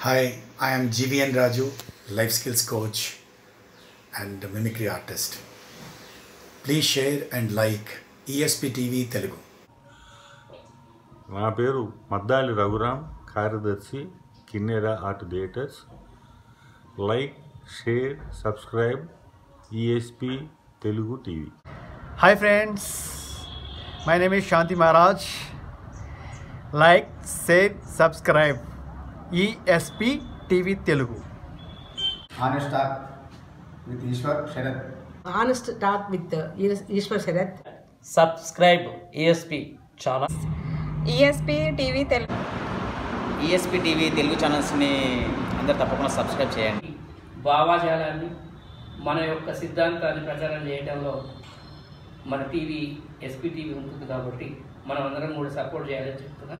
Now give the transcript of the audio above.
Hi I'm GVN Raju life skills coach and mimicry artist please share and like ESP TV Telugu నా పేరు మద్దాలి రఘురామ్ కార్యదర్శి Kinnera art theatres. Like share subscribe ESP Telugu TV hi friends my name is Shanti Maharaj like share subscribe Honest talk with Ishwar Sharad. honest talk with uh, Is- Ishwar Sharath. Subscribe ESP channel ESP TV Telugu ESP TV Telugu ఛానల్స్ని అందరు తప్పకుండా subscribe చేయండి. భావాజాలాన్ని మన యొక్క సిద్ధాంతాన్ని ప్రచారం చేయడంలో మన TV ESP TV ఉంటుంది కాబట్టి మనం అందరం కూడా సపోర్ట్ చేయాలని చెప్తున్నాం.